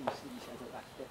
你己试一下就来。对。